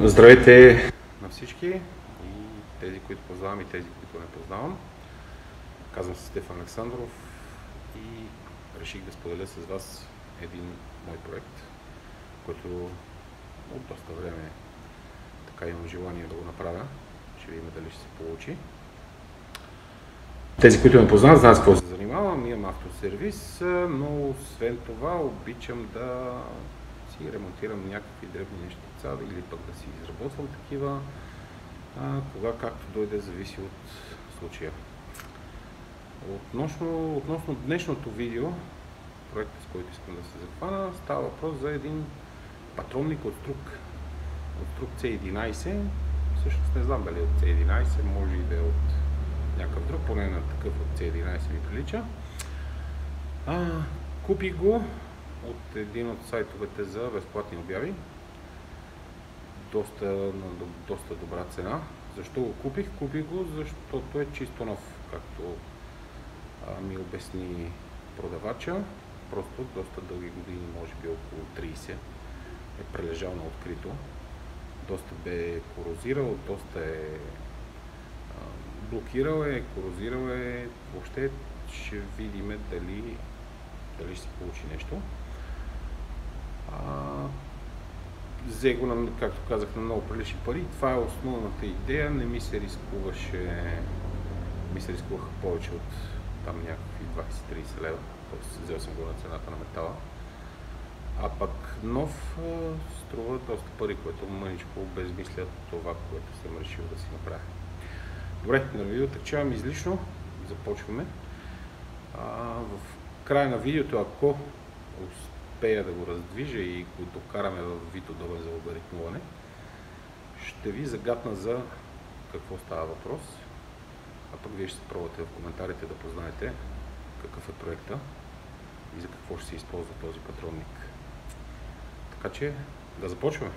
Здравейте на всички и тези, които познавам и тези, които не познавам. Казвам се Стефан Александров и реших да споделя с вас един мой проект, който от доста време така имам желание да го направя. Ще видим дали ще се получи. Тези, които ме познават, знаят с какво се занимавам. Имам автосервис, но освен това обичам да си ремонтирам някакви дребни нещица или пък да си изработвам такива. А, кога както дойде, зависи от случая. Относно, относно днешното видео, проекта с който искам да се захвана, става въпрос за един патронник от Струк. От Струк C11. Всъщност не знам дали е от C11, може и да е от някакъв друг, поне на такъв от C11 ми прилича. А, купих го от един от сайтовете за безплатни обяви. Доста, на доста добра цена. Защо го купих? Купих го, защото е чисто нов, както а, ми обясни продавача. Просто доста дълги години, може би около 30, е прележал на открито. Доста бе корозирал, доста е блокирал е, корозирал е, въобще ще видим дали, дали ще се получи нещо. Взе го, на, както казах, на много прилични пари. Това е основната идея. Не ми се рискуваше, ми се рискуваха повече от там някакви 20-30 лева. Тоест взел съм го на цената на метала. А пък нов струва доста пари, което мъничко обезмисля това, което съм решил да си направя. Добре, на видео тъкчавам излишно. Започваме. А, в края на видеото, ако успея да го раздвижа и го докараме в вид удобен за логаритмуване, ще ви загадна за какво става въпрос. А пък вие ще се пробвате в коментарите да познаете какъв е проекта и за какво ще се използва този патронник. Така че да започваме.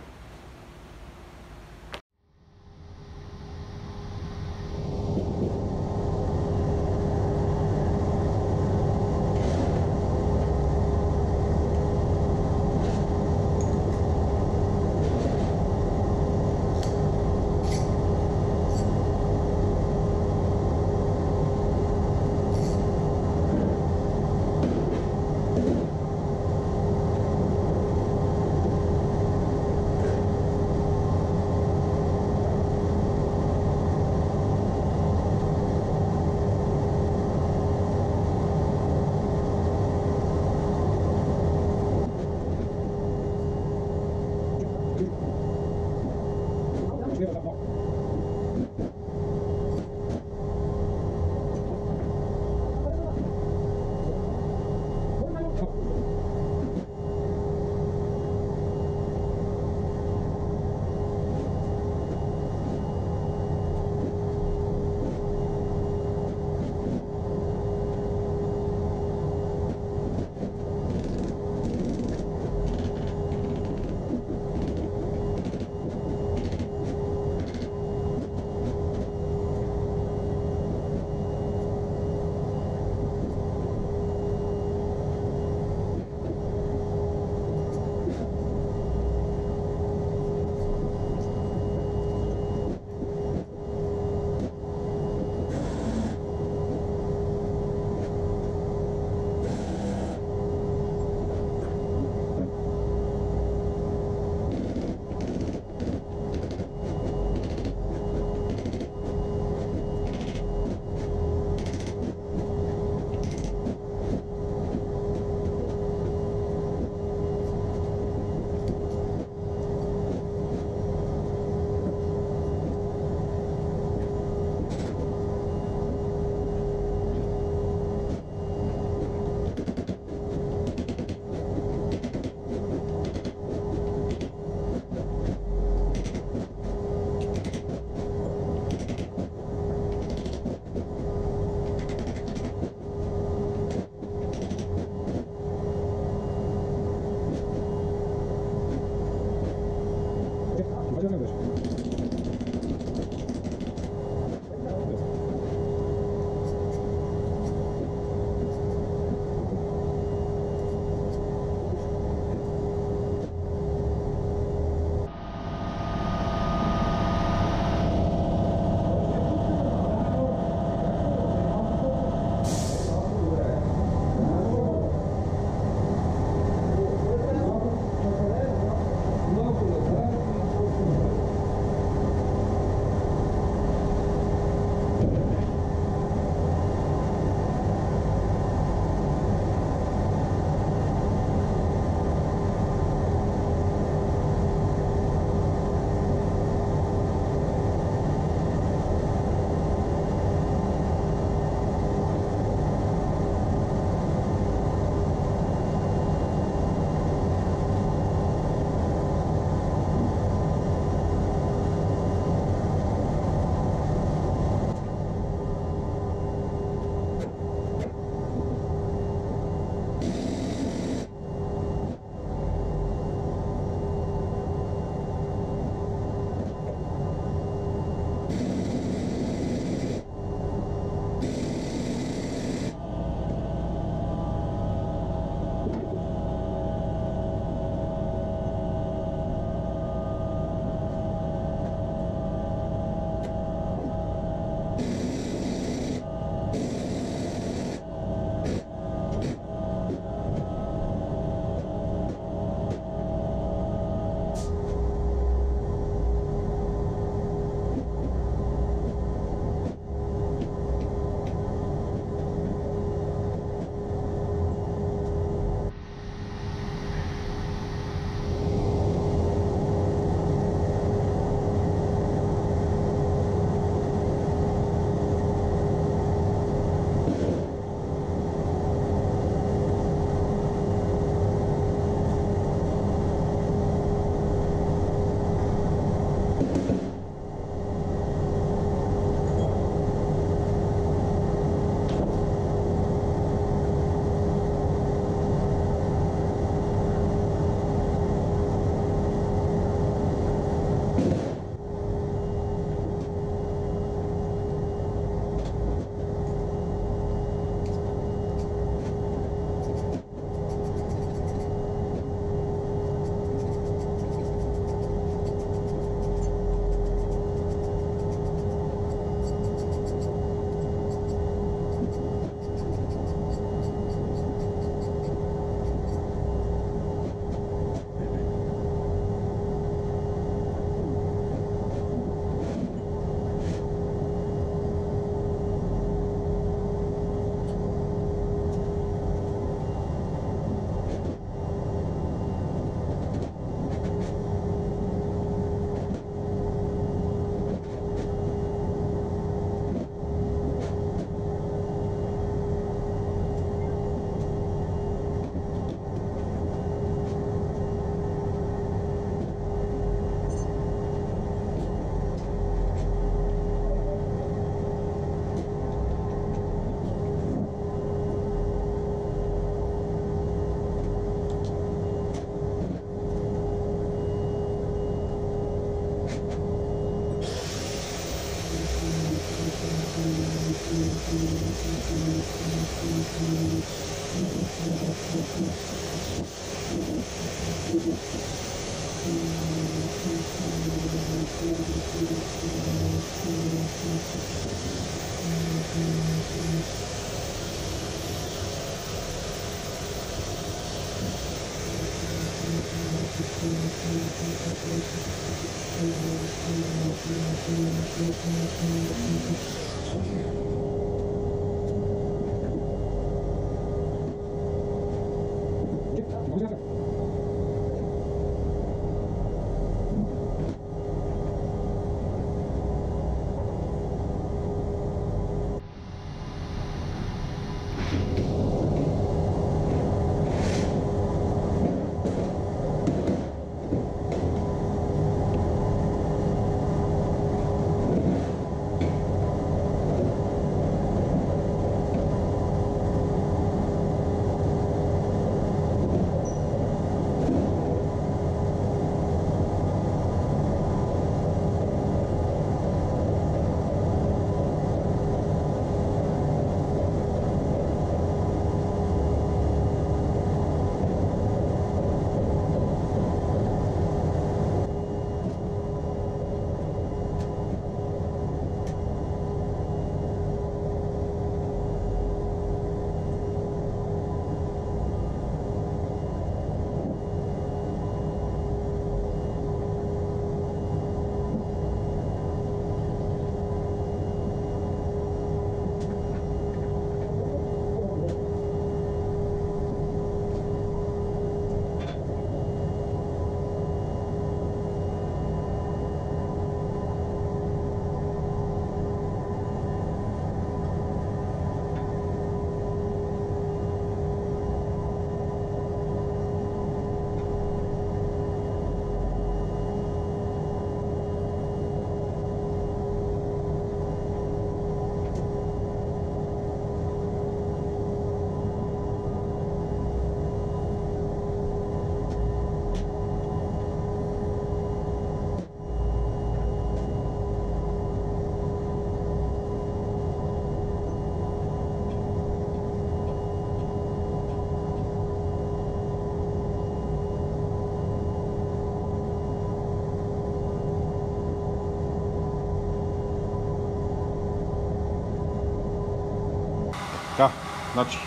Значи,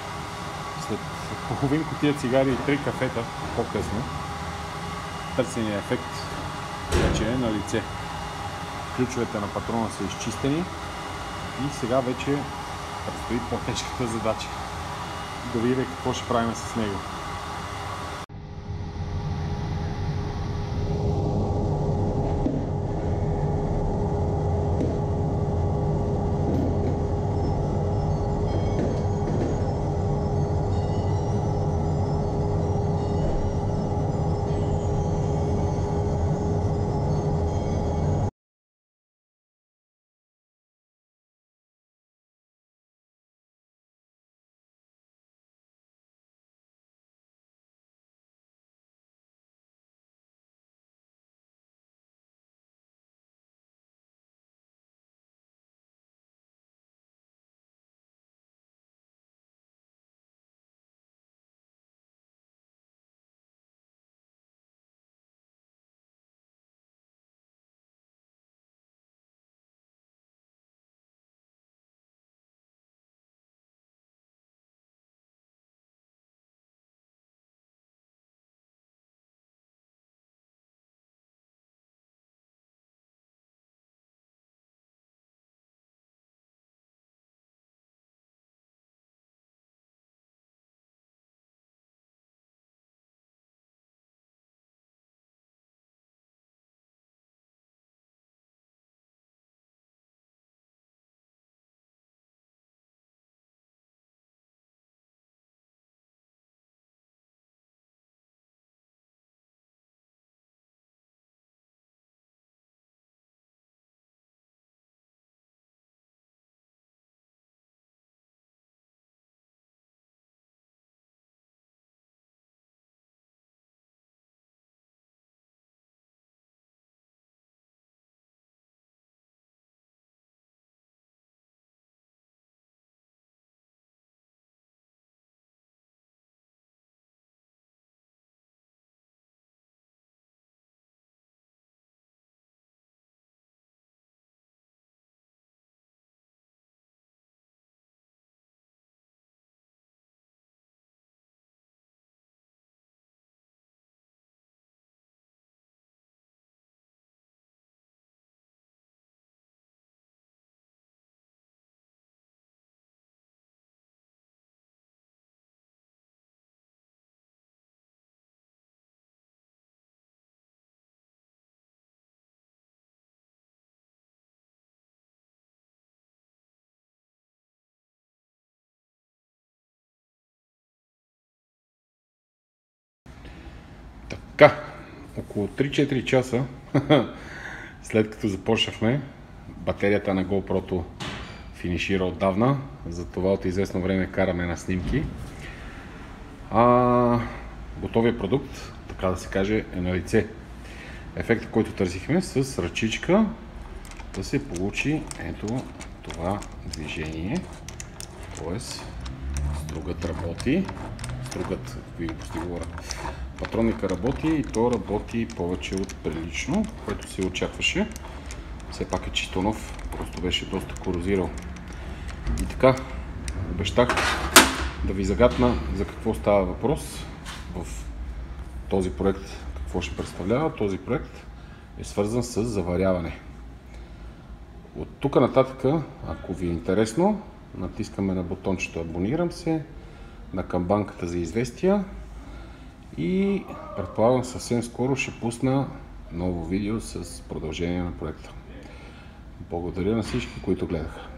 след половин кутия цигари и три кафета по-късно, търсения ефект вече е на лице. Ключовете на патрона са изчистени и сега вече предстои по-тежката задача. Да видим какво ще правим с него. Така, около 3-4 часа след като започнахме, батерията на GoPro финишира отдавна, затова от известно време караме на снимки. А, готовия продукт, така да се каже, е на лице. Ефектът, който търсихме с ръчичка, да се получи ето това движение. Тоест, стругът работи. Стругът, какви глупости говоря. Патронника работи и то работи повече от прилично, което се очакваше. Все пак е чисто нов, просто беше доста корозирал. И така, обещах да ви загадна за какво става въпрос в този проект, какво ще представлява. Този проект е свързан с заваряване. От тук нататък, ако ви е интересно, натискаме на бутончето Абонирам се, на камбанката за известия и предполагам съвсем скоро ще пусна ново видео с продължение на проекта. Благодаря на всички, които гледаха.